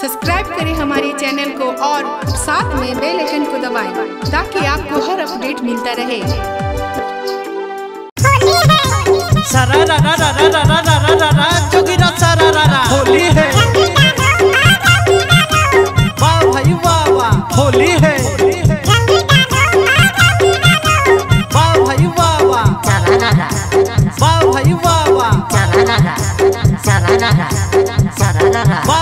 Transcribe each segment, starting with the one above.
Subscribe करें हमारे channel को और साथ में बेल आइकन को दबाएँ ताकि आपको हर अपडेट मिलता रहे। सारा रा रा रा रा रा रा रा रा रा रा जोगिरा सारा रा रा होली है। वाह भाई वाह वाह। होली है। वाह भाई वाह वाह। वाह भाई वाह वाह। वाह भाई वाह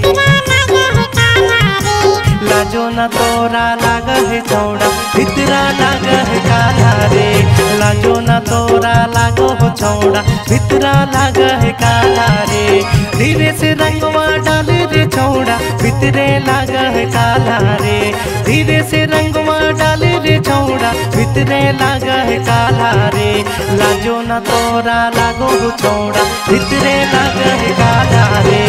लाजो न तोरा लागा है छोड़ा बितरा लागा है काला रे। लाजो न तोरा लागो हो छोड़ा बितरा लाग है काला रे। धीरे से रंगवा डाल रे छोड़ा भितरे लागा है काला रे। धीरे से रंगवा डाल रे छोड़ा बितरे लागा है काला रे। लाजो न तोरा लागो हो छोड़ा भितरे लागा है काला रे।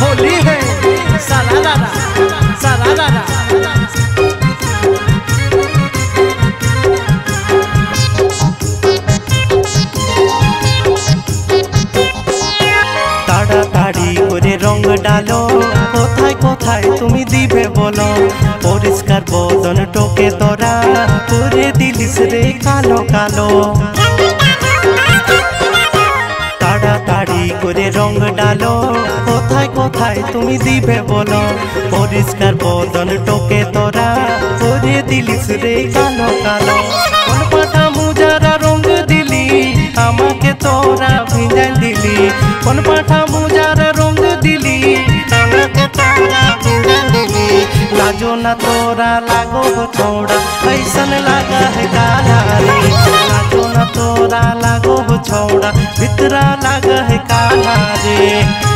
होली है सारा रा रा सारा रा रा তাড়াতাড়ি করে রং ডালো কোথায় কোথায় তুমি দিবে বলো পরিষ্কার বদন টোকে তোরা করে দিলিস রে কালো কালো করে রং ডালো কোথায় কোথায় তুমি দিবে বলো পরিষ্কার বদন টোকে তোরা করে দিলিস রে কালো কালো কোন পাটা মুজারা রং দিলি আমাকে তোরা ভিজাই দিলি কোন পাঠা মুজারা রং দিলি আমাকে তোরা ভিজাই দিলি लाजो न तोरा लागो हो छोड़ा ऐसन लागा है काला रे लाजो न तोरा लागो हो छोड़ा भितरा लागा है काला रे।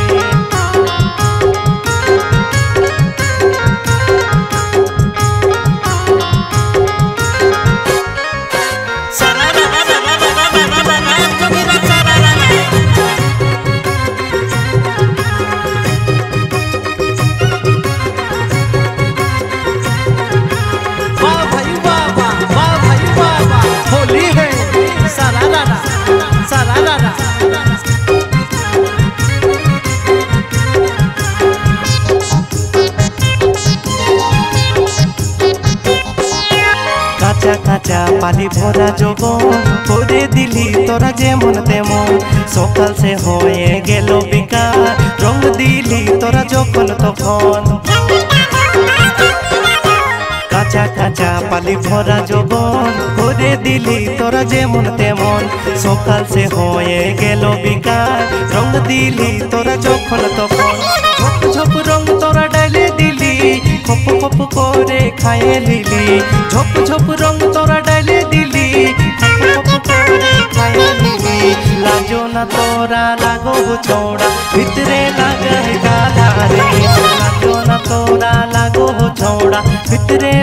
পানি ভরা যোগন করে দিলি তোরা যেমন তেমন। সকাল সে হয়ে গেল বিকাল, রং দিলি তোরা যখন তখন। কাঁচা কাঁচা পালি ভরা যৌবন করে দিলি তোরা যেমন তেমন। সকাল সে হয়ে গেল বিকাল, রং দিলি তোরা যখন তখন। ঝপ রং তোরা ডালে দিলি, খপ খপ করে খাইয়ে লিলি ঝপ ঝপ রং তোরা तोरा लागो छोड़ा भितरे लागे गाला रे। ना तोरा लागो छोड़ा भितरे